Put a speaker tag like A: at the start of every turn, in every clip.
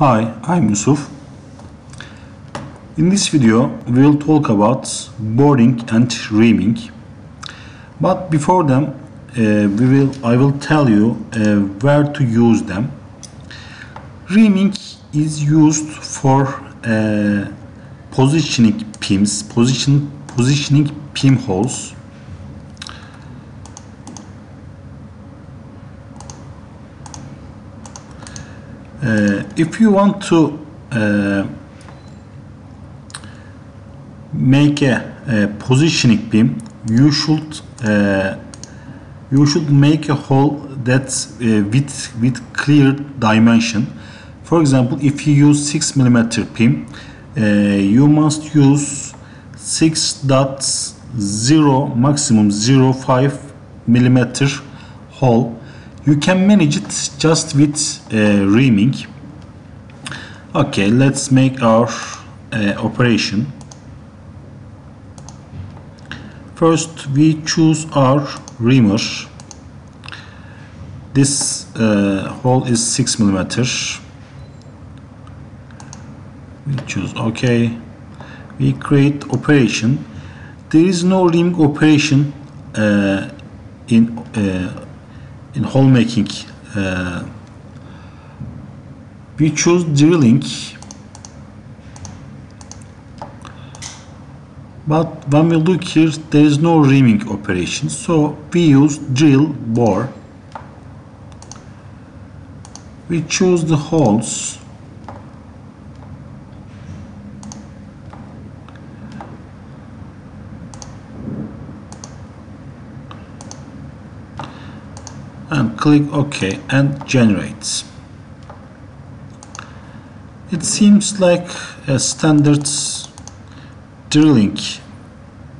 A: Hi, I'm Yusuf. In this video, we will talk about boring and reaming. But before them, uh, we will I will tell you uh, where to use them. Reaming is used for uh, positioning pins, position positioning pinholes. Uh, if you want to uh, make a, a positioning beam, you should uh, you should make a hole that's uh, with with clear dimension. For example, if you use six millimeter pin, uh, you must use six dots zero maximum zero five millimeter hole you can manage it just with uh, reaming. Okay let's make our uh, operation. First we choose our reamer. This uh, hole is 6 millimeter we choose ok we create operation. There is no reaming operation in in hole making uh, we choose drilling but when we look here there is no reaming operation so we use drill bore. We choose the holes click OK and generates. It seems like a standard drilling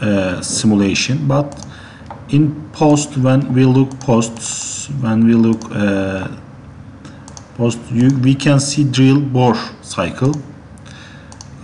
A: uh, simulation but in post when we look posts when we look uh, post you, we can see drill bore cycle.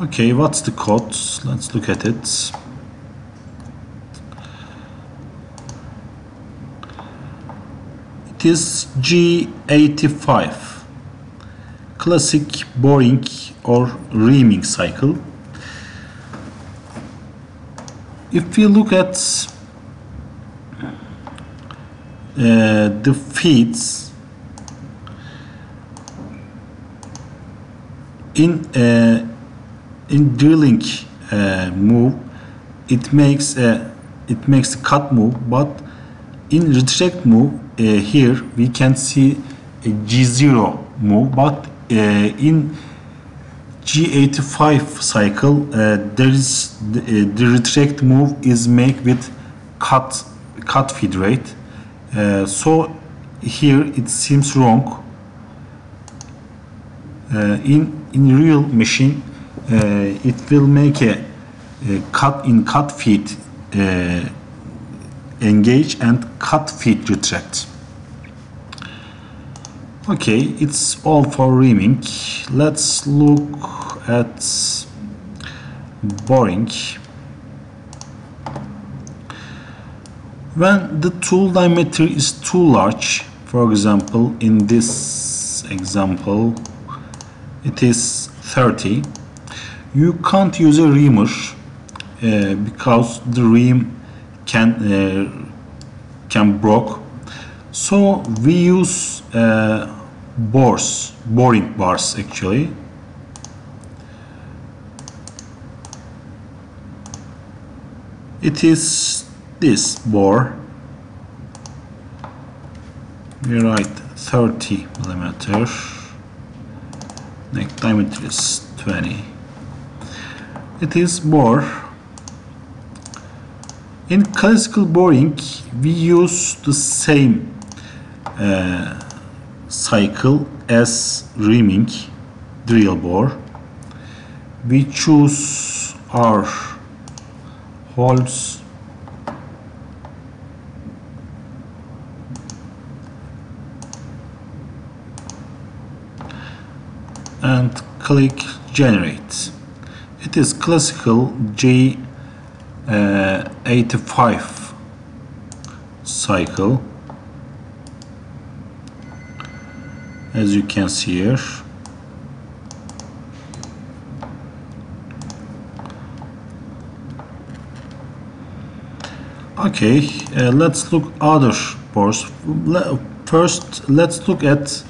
A: Okay what's the code? Let's look at it is G85 classic boring or reaming cycle. If we look at uh, the feeds in uh, in drilling uh, move it makes a it makes a cut move but in retract move uh, here we can see a G0 move but uh, in G85 cycle uh, there is the, uh, the, retract move is made with cut cut feed rate. Uh, so here it seems wrong. Uh, in in real machine it will make a, a, cut in cut feed engage and cut feed retract. Okay it's all for reaming. Let's look at boring. When the tool diameter is too large for example in this example it is 30 you can't use a reamer uh, because the ream can uh, can broke. So we use uh, bores boring bars actually. It is this bore. We write 30 millimeter neck diameter is 20 it is bore in classical boring, we use the same uh, cycle as reaming drill bore. We choose our holes and click generate. It is classical J uh, 85 cycle. As you can see here. Okay uh, let's look other boards first let's look at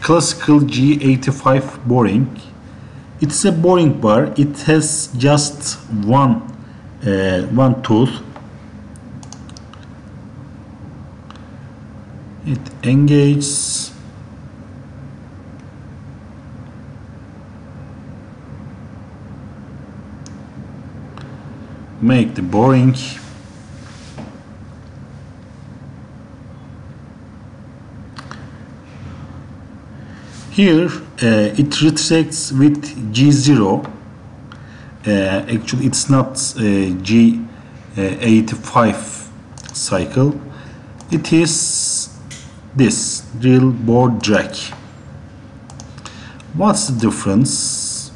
A: classical G85 boring. It's a boring bar. It has just one uh, one tooth. It engages. Make the boring. Here uh, it retracts with G0. Uh, actually, it's not uh, G85 cycle. It is this drill bore drag. What's the difference?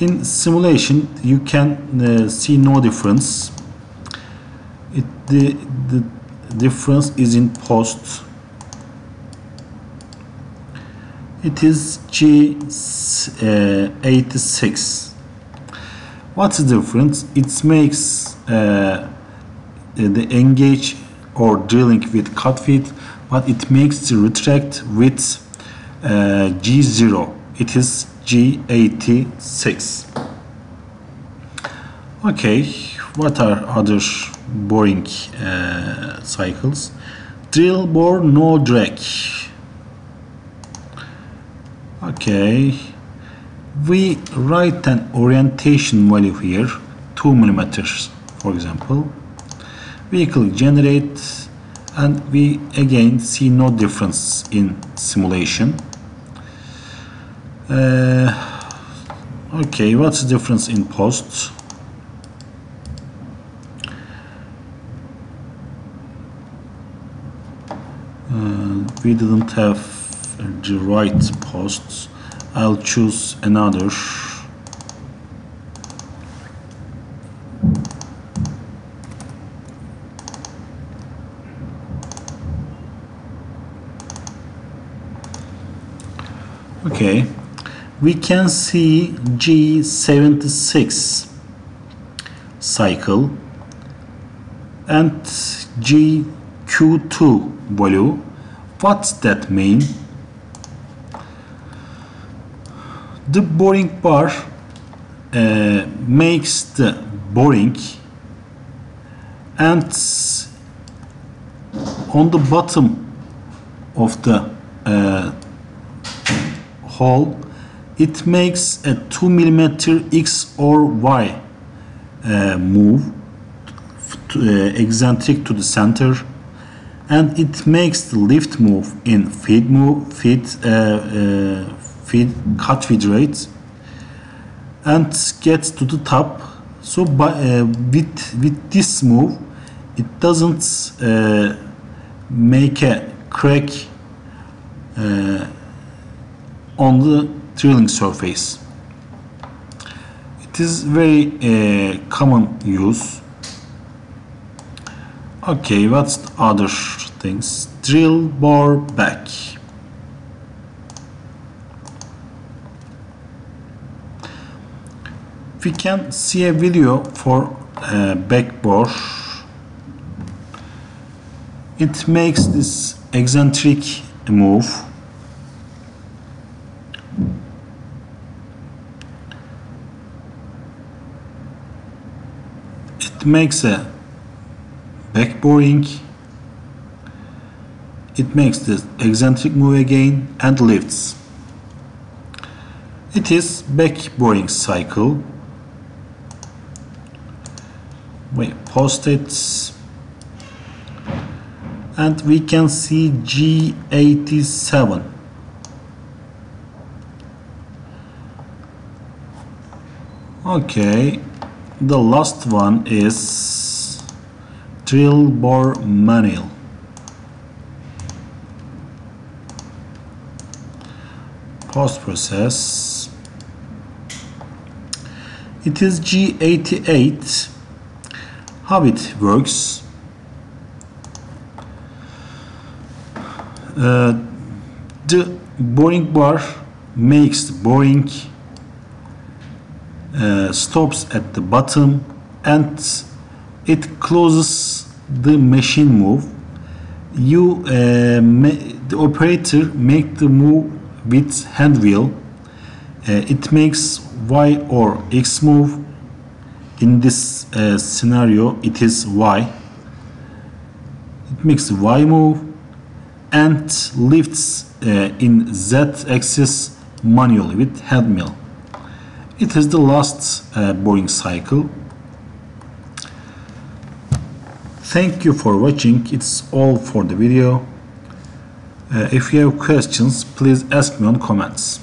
A: In simulation, you can uh, see no difference. It, the, the difference is in post it is G86 what's the difference? It makes uh, the engage or drilling with cut feed but it makes the retract with uh, G0 it is G86 okay what are other boring uh, cycles? Drill bore no drag. Okay we write an orientation value here 2 millimeters for example. Vehicle generate and we again see no difference in simulation. Uh, okay what's the difference in post uh, we didn't have the right posts I'll choose another. Okay. We can see G76 cycle and GQ2 value. What's that mean the boring part uh, makes the boring and on the bottom of the uh, hole it makes a 2 millimeter X or Y uh, move to, uh, eccentric to the center and it makes the lift move in feed move feed uh, uh, feed cut feed rate and gets to the top. So by, uh, with with this move it doesn't uh, make a crack uh, on the drilling surface. It is very uh, common use. Okay what's the other things? Drill bore back we can see a video for uh, back bore it makes this eccentric move. It makes a back boring it makes the eccentric move again and lifts. It is back boring cycle we post it. And we can see G87 okay. The last one is drill bore manual. Post process. It is G88 how it works. Uh, the boring bar makes boring uh, stops at the bottom and it closes the machine move. You uh, the operator make the move with hand wheel. Uh, it makes y or x move in this uh, scenario it is y. It makes y move and lifts uh, in z axis manually with hand wheel it is the last uh, boring cycle. Thank you for watching. It's all for the video. Uh, if you have questions please ask me on comments